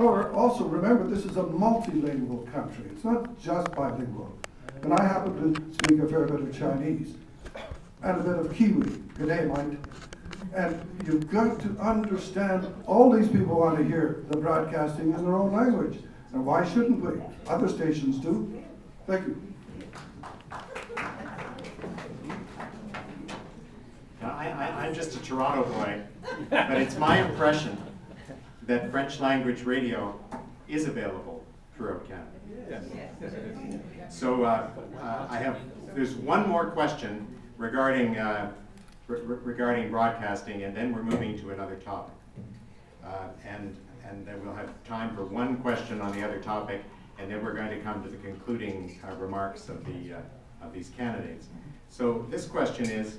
However, also remember, this is a multilingual country. It's not just bilingual. And I happen to speak a fair bit of Chinese and a bit of Kiwi, G'day, And you've got to understand all these people want to hear the broadcasting in their own language. And why shouldn't we? Other stations do. Thank you. I, I, I'm just a Toronto boy, but it's my impression that French language radio is available throughout Canada. So uh, uh, I have, there's one more question regarding, uh, re regarding broadcasting, and then we're moving to another topic. Uh, and, and then we'll have time for one question on the other topic, and then we're going to come to the concluding uh, remarks of, the, uh, of these candidates. So this question is,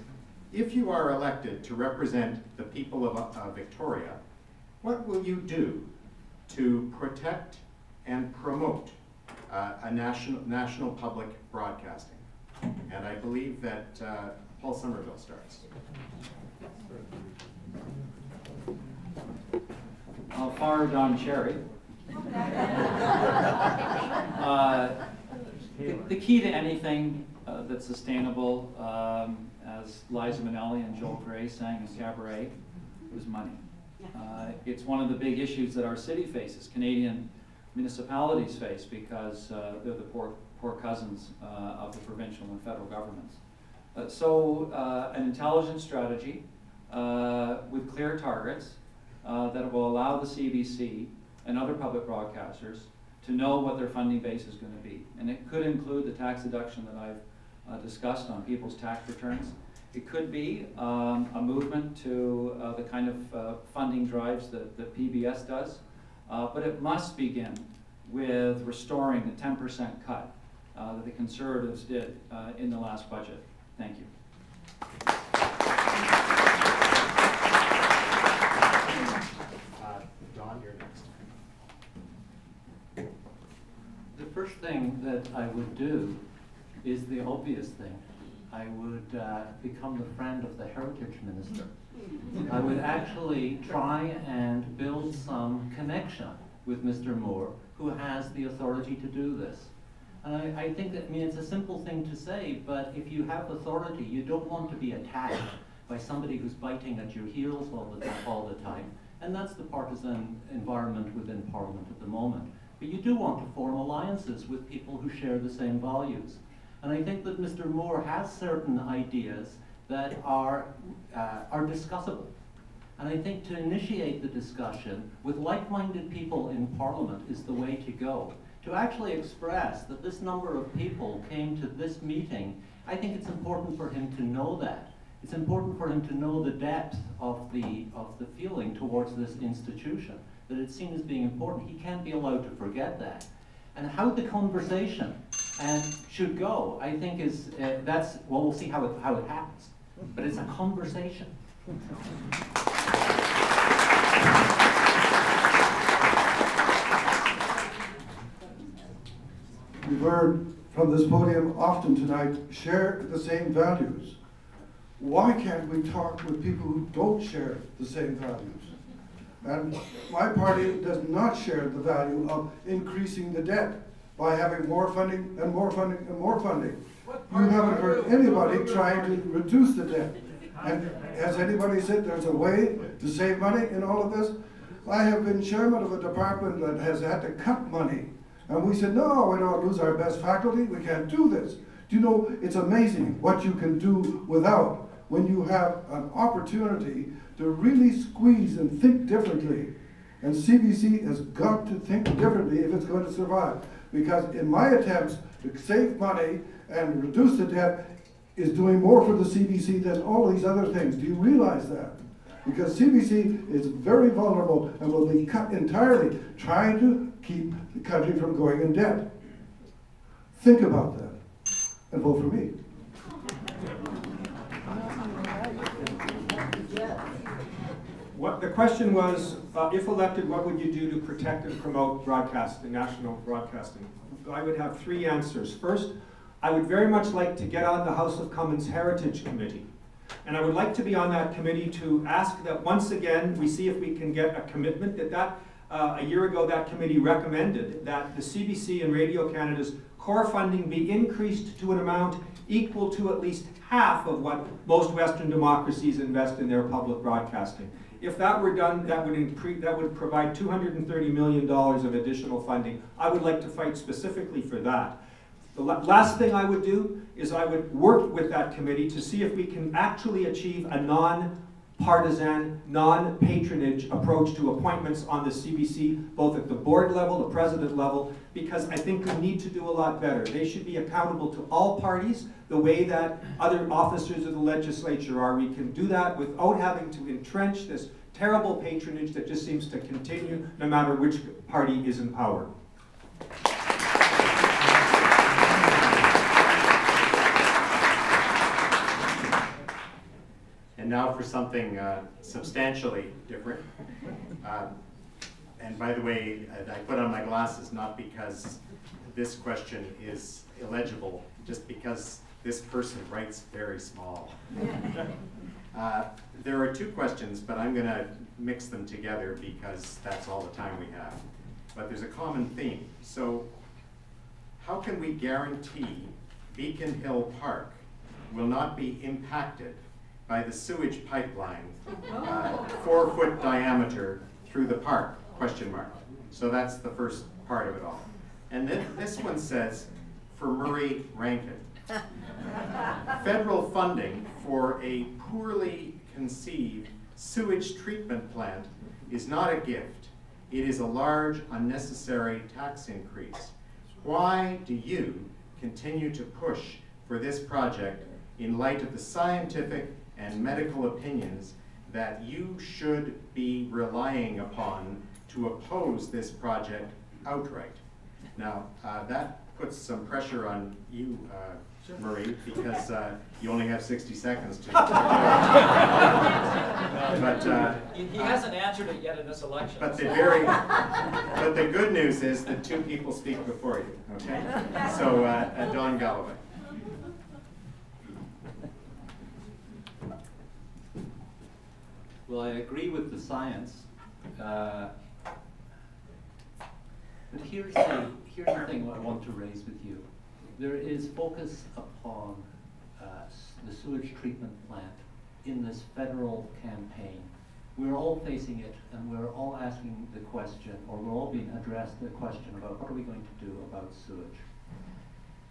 if you are elected to represent the people of Victoria, what will you do to protect and promote uh, a national, national public broadcasting. And I believe that uh, Paul Summerville starts. I'll fire Don Cherry. uh, the, the, key to anything uh, that's sustainable, um, as Liza Minnelli and Joel Grey sang in Cabaret, is money. Uh, it's one of the big issues that our city faces. Canadian municipalities face because uh, they're the poor, poor cousins uh, of the provincial and federal governments. Uh, so uh, an intelligent strategy uh, with clear targets that will allow the CBC and other public broadcasters to know what their funding base is going to be. And it could include the tax deduction that I've discussed on people's tax returns. It could be um, a movement to the kind of funding drives that, that PBS does, uh, but it must begin with restoring the 10% cut uh, that the Conservatives did uh, in the last budget. Thank you. Uh, Don, you're next. The first thing that I would do is the obvious thing. I would uh, become the friend of the heritage minister. I would actually try and build some connection with Mr. Moore, who has the authority to do this. And I, I think that, I mean, it's a simple thing to say, but if you have authority, you don't want to be attacked by somebody who's biting at your heels all the, all the time. And that's the partisan environment within Parliament at the moment. But you do want to form alliances with people who share the same values. And I think that Mr. Moore has certain ideas that are, uh, are discussable. And I think to initiate the discussion with like-minded people in Parliament is the way to go. To actually express that this number of people came to this meeting, I think it's important for him to know that. It's important for him to know the depth of the, of the feeling towards this institution, that it's seen as being important. He can't be allowed to forget that. And how the conversation and should go, I think is, uh, that's, well, we'll see how it, how it happens but it's a conversation. We've heard from this podium often tonight share the same values. Why can't we talk with people who don't share the same values? And my party does not share the value of increasing the debt by having more funding and more funding and more funding. You haven't heard anybody trying to reduce the debt. And has anybody said there's a way to save money in all of this? I have been chairman of a department that has had to cut money. And we said, no, we don't lose our best faculty. We can't do this. Do you know, it's amazing what you can do without when you have an opportunity to really squeeze and think differently. And CBC has got to think differently if it's going to survive. Because in my attempts to save money and reduce the debt is doing more for the CBC than all these other things. Do you realize that? Because CBC is very vulnerable and will be cut entirely trying to keep the country from going in debt. Think about that and vote for me. The question was, uh, if elected, what would you do to protect and promote broadcasting, national broadcasting? I would have three answers. First, I would very much like to get on the House of Commons Heritage Committee. And I would like to be on that committee to ask that once again, we see if we can get a commitment that that uh, a year ago, that committee recommended that the CBC and Radio Canada's core funding be increased to an amount equal to at least half of what most Western democracies invest in their public broadcasting. If that were done, that would, incre- that would provide $230 million of additional funding. I would like to fight specifically for that. The la- last thing I would do is I would work with that committee to see if we can actually achieve a non-partisan, non-patronage approach to appointments on the CBC, both at the board level, the president level, because I think we need to do a lot better. They should be accountable to all parties the way that other officers of the legislature are. We can do that without having to entrench this terrible patronage that just seems to continue no matter which party is in power. Now for something uh, substantially different. Uh, And by the way, I I put on my glasses not because this question is illegible, just because this person writes very small. Uh, There are two questions, but I'm going to mix them together because that's all the time we have. But there's a common theme. So how can we guarantee Beacon Hill Park will not be impacted by the sewage pipeline, uh, four foot diameter through the park, question mark. So that's the first part of it all. And then this one says, for Murray Rankin. Federal funding for a poorly conceived sewage treatment plant is not a gift. It is a large unnecessary tax increase. Why do you continue to push for this project in light of the scientific and medical opinions that you should be relying upon to oppose this project outright? Now, uh, that puts some pressure on you, uh, Murray, because uh, you only have 60 seconds to. But, uh, He, he hasn't answered it yet in this election. but the very, but the good news is that two people speak before you, okay? So, uh, uh, Don Galloway. Well, I agree with the science. uh, But here's the, here's the thing I want to raise with you. There is focus upon uh, the sewage treatment plant in this federal campaign. We're all facing it and we're all asking the question, or we're all being addressed the question about what are we going to do about sewage?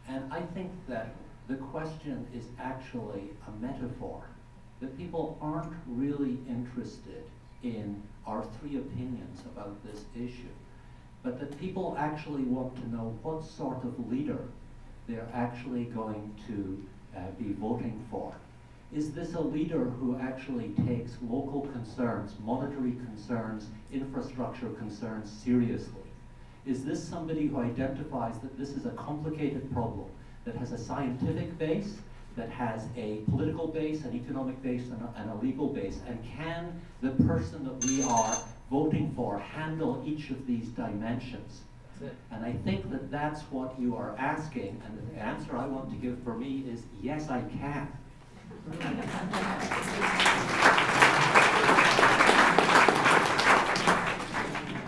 And I think that the question is actually a metaphor, that people aren't really interested in our three opinions about this issue, but that people actually want to know what sort of leader they're actually going to uh, be voting for. Is this a leader who actually takes local concerns, monetary concerns, infrastructure concerns seriously? Is this somebody who identifies that this is a complicated problem that has a scientific base, that has a political base, an economic base, and a, and a legal base? And can the person that we are voting for handle each of these dimensions? And I think that that's what you are asking, and the answer I want to give for me is yes, I can.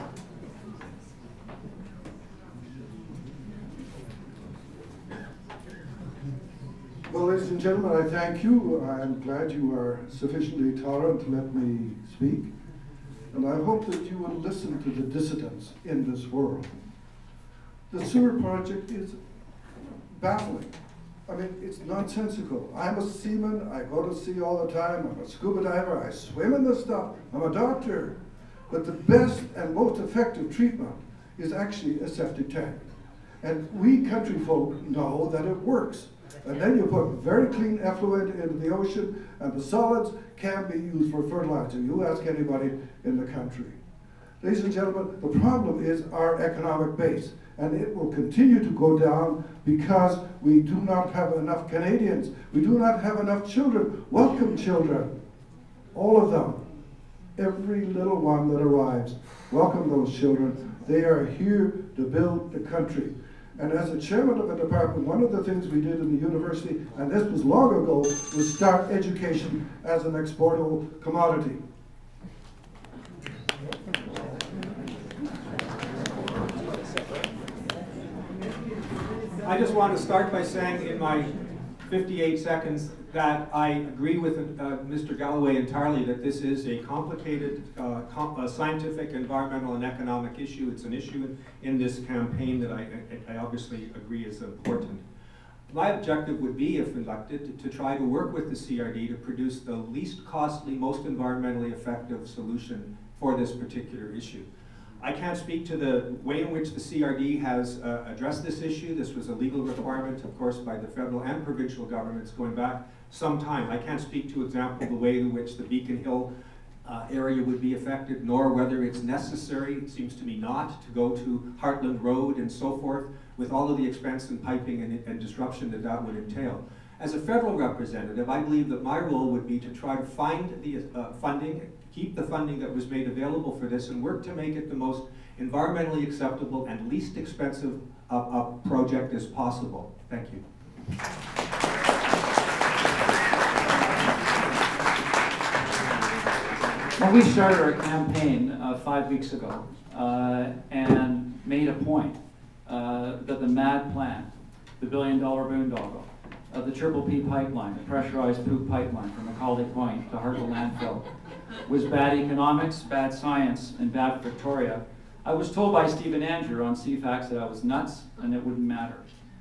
Well, ladies and gentlemen, I thank you. I'm glad you are sufficiently tolerant to let me speak. And I hope that you will listen to the dissidents in this world. The sewer project is baffling. I mean, it's nonsensical. I'm a seaman, I go to sea all the time, I'm a scuba diver, I swim in this stuff, I'm a doctor. But the best and most effective treatment is actually a septic tank. And we country folk know that it works. And then you put very clean effluent into the ocean, and the solids can be used for fertilizer. You ask anybody in the country. Ladies and gentlemen, the problem is our economic base, and it will continue to go down because we do not have enough Canadians. We do not have enough children. Welcome, children. All of them. Every little one that arrives. Welcome those children. They are here to build the country. And as a chairman of a department, one of the things we did in the university, and this was long ago, was start education as an exportable commodity. I just want to start by saying in my 58 seconds that I agree with uh, Mr. Galloway entirely that this is a complicated uh, com uh, scientific, environmental, and economic issue. It's an issue in this campaign that I, I, I obviously agree is important. My objective would be, if elected, to try to work with the CRD to produce the least costly, most environmentally effective solution for this particular issue. I can't speak to the way in which the CRD has uh, addressed this issue. This was a legal requirement, of course, by the federal and provincial governments going back some time. I can't speak to, example, the way in which the Beacon Hill uh, area would be affected, nor whether it's necessary, it seems to me not, to go to Hartland Road and so forth, with all of the expense and piping and, and disruption that that would entail. As a federal representative, I believe that my role would be to try to find the uh, funding, keep the funding that was made available for this, and work to make it the most environmentally acceptable and least expensive uh, uh, project as possible. Thank you. Well, we started our campaign uh, five weeks ago uh, and made a point uh, that the MAD plan, the billion dollar boondoggle, uh, the Triple P pipeline, the pressurized poop pipeline from McCauley Point to Hartland landfill, was bad economics, bad science, and bad Victoria. I was told by Stephen Andrew on CFAX that I was nuts and it wouldn't matter.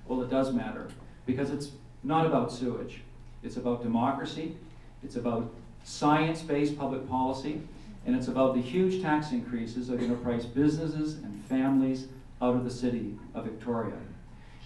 Well, it does matter because it's not about sewage. It's about democracy. It's about science-based public policy, and it's about the huge tax increases that are going to price businesses and families out of the city of Victoria.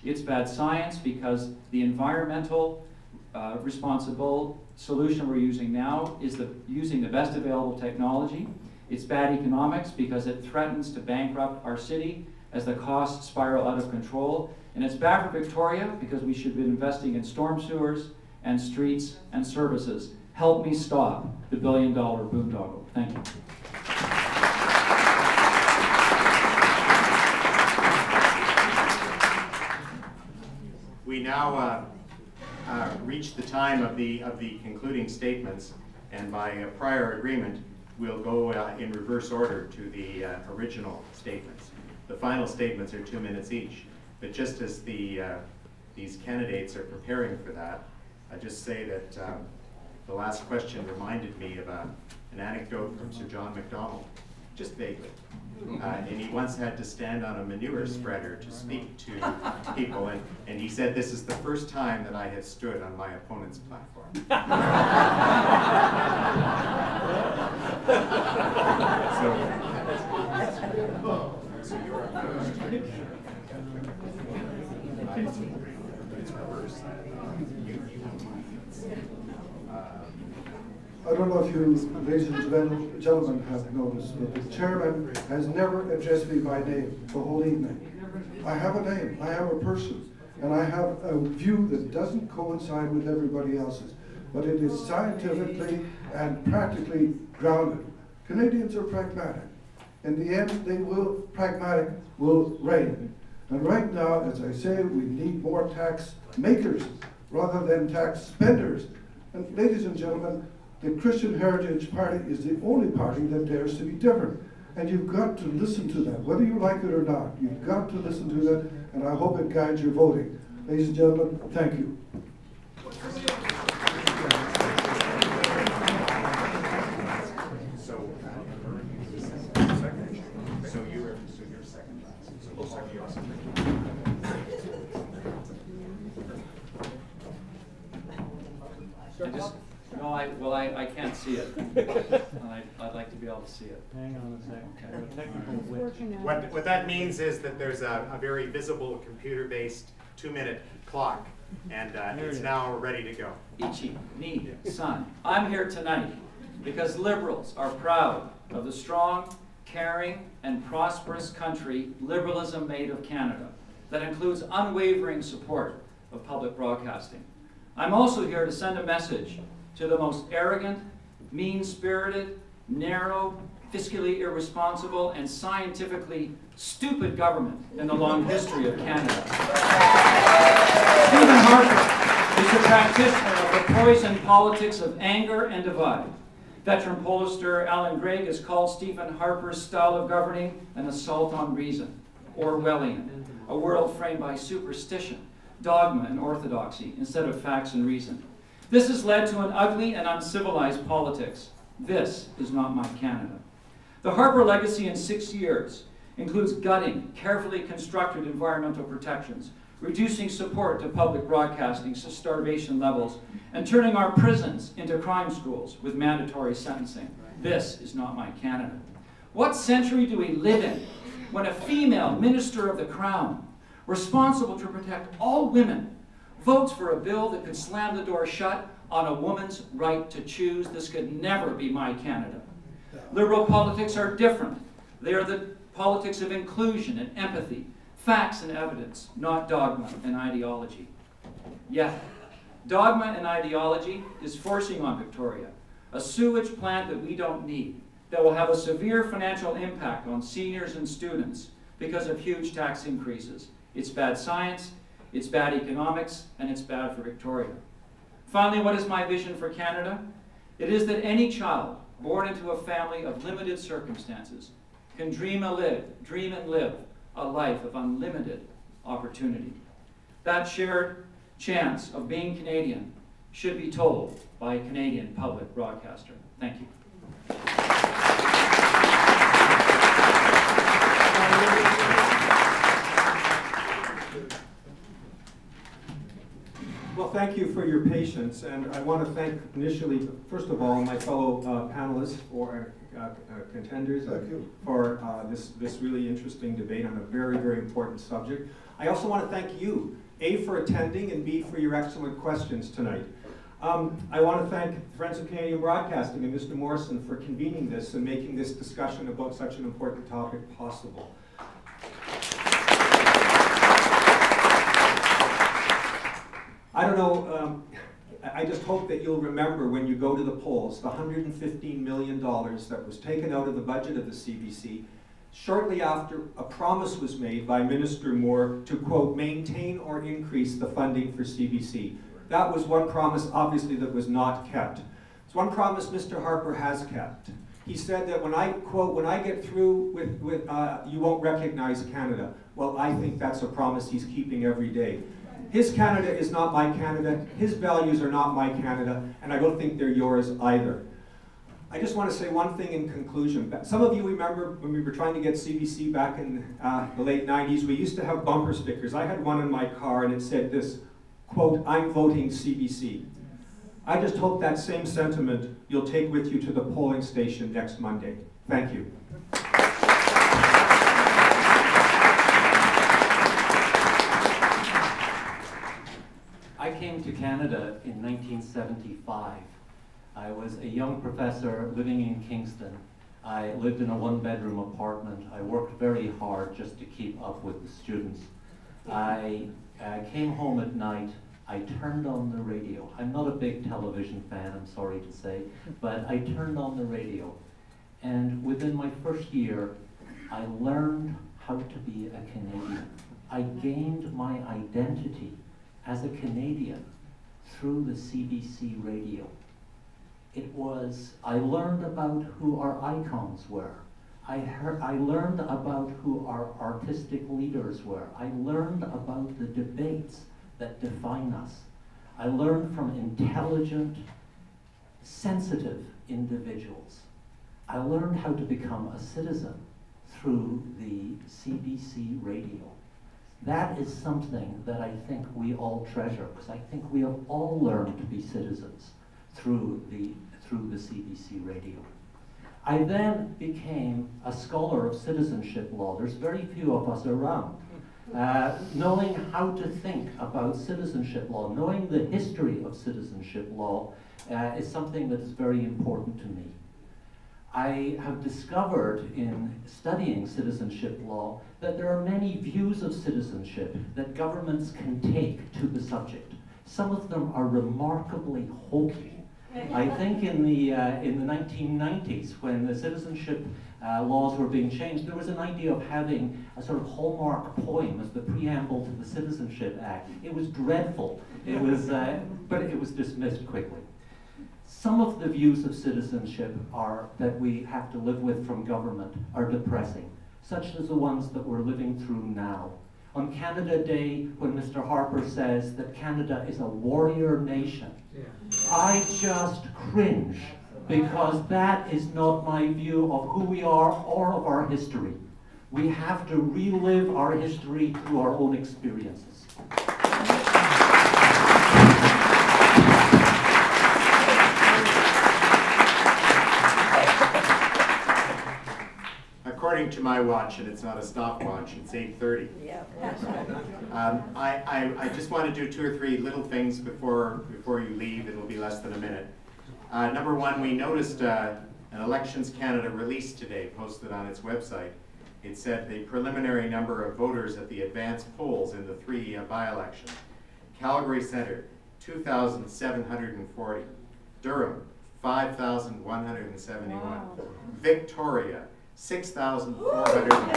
It's bad science because the environmental uh, responsible solution we're using now is the, using the best available technology. It's bad economics because it threatens to bankrupt our city as the costs spiral out of control. And it's bad for Victoria because we should be investing in storm sewers and streets and services help me stop the billion dollar boondoggle. Thank you. We now uh, uh, reach the time of the, of the concluding statements, and by uh, prior agreement, we'll go uh, in reverse order to the uh, original statements. The final statements are two minutes each, but just as the, uh, these candidates are preparing for that, I just say that um, the last question reminded me of a, an anecdote from Sir John Macdonald, just vaguely. Uh, and he once had to stand on a manure spreader to speak to people, and, and he said, This is the first time that I have stood on my opponent's platform. so, so you're It's reversed. I don't know if you, ladies and gentlemen, have noticed, but the chairman has never addressed me by name the whole evening. I have a name, I am a person, and I have a view that doesn't coincide with everybody else's, but it is scientifically and practically grounded. Canadians are pragmatic. In the end, they will, pragmatic will reign. And right now, as I say, we need more tax makers rather than tax spenders. And ladies and gentlemen, the Christian Heritage Party is the only party that dares to be different. And you've got to listen to that, whether you like it or not. You've got to listen to that, and I hope it guides your voting. Ladies and gentlemen, thank you. So, so you were, so you're second last. So you also. I just, no, I, well, I, I can't see it. And I, I'd like to be able to see it. Hang on a second. Okay. Technical. What, what that means is that there's a, a very visible computer-based two-minute clock, and uh, There it it's now ready to go. Ichi, Ni, San. I'm here tonight because liberals are proud of the strong, caring, and prosperous country liberalism made of Canada that includes unwavering support of public broadcasting. I'm also here to send a message to the most arrogant, mean-spirited, narrow, fiscally irresponsible, and scientifically stupid government in the long history of Canada. Stephen Harper is a practitioner of the poison politics of anger and divide. Veteran pollster Allan Gregg has called Stephen Harper's style of governing an assault on reason, Orwellian, a world framed by superstition, dogma and orthodoxy instead of facts and reason. This has led to an ugly and uncivilized politics. This is not my Canada. The Harper legacy in six years includes gutting carefully constructed environmental protections, reducing support to public broadcasting to starvation levels, and turning our prisons into crime schools with mandatory sentencing. This is not my Canada. What century do we live in when a female minister of the crown, responsible to protect all women, votes for a bill that could slam the door shut on a woman's right to choose? This could never be my Canada. Liberal politics are different. They are the politics of inclusion and empathy, facts and evidence, not dogma and ideology. Yet, dogma and ideology is forcing on Victoria a sewage plant that we don't need, that will have a severe financial impact on seniors and students because of huge tax increases. It's bad science, it's bad economics, and it's bad for Victoria. Finally, what is my vision for Canada? It is that any child born into a family of limited circumstances can dream a live, dream and live a life of unlimited opportunity. That shared chance of being Canadian should be told by a Canadian public broadcaster. Thank you. Thank you for your patience, and I want to thank initially, first of all, my fellow uh, panelists for uh, uh, contenders Thank you. for uh, this this really interesting debate on a very very important subject. I also want to thank you, A, for attending, and B, for your excellent questions tonight. Um, I want to thank Friends of Canadian Broadcasting and Mr. Morrison for convening this and making this discussion about such an important topic possible. I don't know, um, I just hope that you'll remember when you go to the polls, the $115 million that was taken out of the budget of the CBC shortly after a promise was made by Minister Moore to, quote, maintain or increase the funding for CBC. That was one promise, obviously, that was not kept. It's one promise Mr. Harper has kept. He said that when I, quote, when I get through with, with uh, you won't recognize Canada. Well, I think that's a promise he's keeping every day. His Canada is not my Canada, his values are not my Canada, and I don't think they're yours either. I just want to say one thing in conclusion. Some of you remember when we were trying to get CBC back in uh, the late 90s, we used to have bumper stickers. I had one in my car and it said this, quote, I'm voting CBC. I just hope that same sentiment you'll take with you to the polling station next Monday. Thank you. I came to Canada in 1975. I was a young professor living in Kingston. I lived in a one-bedroom apartment. I worked very hard just to keep up with the students. I came home at night. I turned on the radio. I'm not a big television fan, I'm sorry to say, but I turned on the radio. And within my first year, I learned how to be a Canadian. I gained my identity as a Canadian through the CBC radio. It was, I learned about who our icons were. I, heard, I learned about who our artistic leaders were. I learned about the debates that define us. I learned from intelligent, sensitive individuals. I learned how to become a citizen through the CBC radio. That is something that I think we all treasure, because I think we have all learned to be citizens through the, through the CBC radio. I then became a scholar of citizenship law. There's very few of us around. Uh, knowing how to think about citizenship law, knowing the history of citizenship law uh, is something that is very important to me. I have discovered in studying citizenship law that there are many views of citizenship that governments can take to the subject. Some of them are remarkably hokey. I think in the, uh, in the 1990s, when the citizenship uh, laws were being changed, there was an idea of having a sort of hallmark poem as the preamble to the Citizenship Act. It was dreadful, it was, uh, but it was dismissed quickly. Some of the views of citizenship are that we have to live with from government are depressing, such as the ones that we're living through now, on Canada Day when Mr. Harper says that Canada is a warrior nation. I just cringe because that is not my view of who we are or of our history. We have to relive our history through our own experiences. According to my watch, and it's not a stopwatch, it's eight thirty. Yeah. Um, I, I, I just want to do two or three little things before, before you leave. It'll be less than a minute. Uh, number one, we noticed uh, an Elections Canada release today posted on its website. It said the preliminary number of voters at the advanced polls in the three uh, by-elections. Calgary Centre, 2,740. Durham, 5,171. Wow. Victoria, 6,445.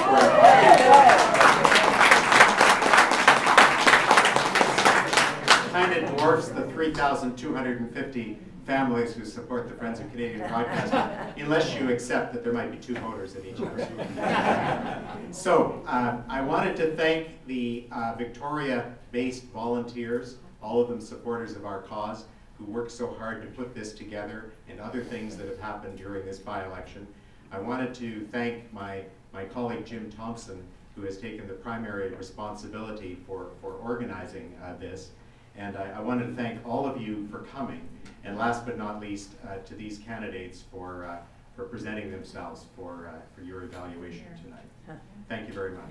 Kind of dwarfs the 3,250 families who support the Friends of Canadian Broadcasting, unless you accept that there might be two voters in each area. So, um, I wanted to thank the uh, Victoria-based volunteers, all of them supporters of our cause, who worked so hard to put this together and other things that have happened during this by-election. I wanted to thank my, my colleague Jim Thompson, who has taken the primary responsibility for, for organizing uh, this. And I, I wanted to thank all of you for coming. And last but not least, uh, to these candidates for, uh, for presenting themselves for, uh, for your evaluation tonight. Thank you very much.